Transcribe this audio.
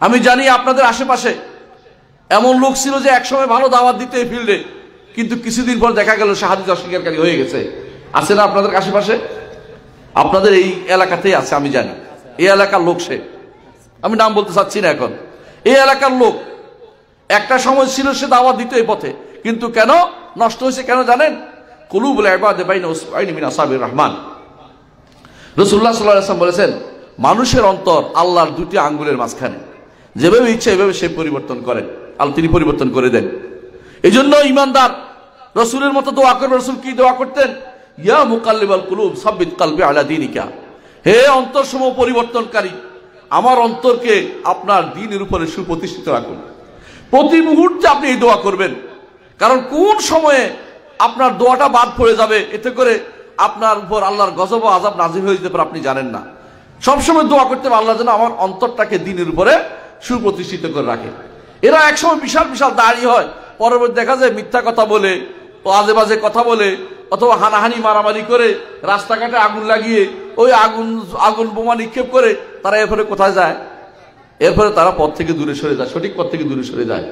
আমি জানি আপনাদের আশেপাশে এমন লোক ছিল যে একসময় ভালো দাওয়াত দিতে এই ফিল্ডে, কিন্তু কিছুদিন পর দেখা গেল সে হাদিস অস্বীকারী হয়ে গেছে। আছে না আপনাদের আশেপাশে? আপনাদের এই এলাকাতেই আছে, আমি জানি। এই এলাকার লোক সে। আমি নাম বলতে চাচ্ছি না এখন। এই এলাকার লোক একটা সময় ছিল সে দাওয়াত দিত এই পথে, কিন্তু কেন? নষ্ট হয়েছে কেন জানেন? কুলু বলে একবার মিন রহমান। রসুল্লাহ সাল্লাম বলেছেন, মানুষের অন্তর আল্লাহর দুটি আঙ্গুলের মাঝখানে। যেভাবে ইচ্ছা, এভাবে সে পরিবর্তন করেন আল্লাহ তিনি পরিবর্তন করে দেন। এই জন্য ইমানদার, রসুলের মতো দোয়া করবে, রসুল কি দোয়া করতেন? ইয়া মুকাল্লিবাল কুলুব, সাব্বিত কালবে আলা দিনিকা। হে অন্তর সম পরিবর্তনকারী, আমার অন্তরকে আপনার দিনের উপরে সুপ্রতিষ্ঠিত রাখুন। প্রতি মুহূর্তে আপনি এই দোয়া করবেন। কারণ কোন সময়ে আপনার দোয়াটা বাদ পড়ে যাবে, এতে করে আপনার উপর আল্লাহর গজব আজাব নাজির হয়ে যেতে পারে, আপনি জানেন না। সবসময় দোয়া করতে হবে, আল্লাহ যেন আমার অন্তরটাকে দিনের উপরে সুপ্রতিষ্ঠিত করে রাখে। এরা একসময় বিশাল বিশাল দাঁড়ি হয়, পরবর্তী দেখা যায় মিথ্যা কথা বলে আজে বাজে কথা বলে, অথবা হানাহানি মারামারি করে, রাস্তাঘাটে আগুন লাগিয়ে, ওই আগুন আগুন বোমা নিক্ষেপ করে তারা এরপরে কোথায় যায়? এরপরে তারা পথ থেকে দূরে সরে যায়, সঠিক পথ থেকে দূরে সরে যায়।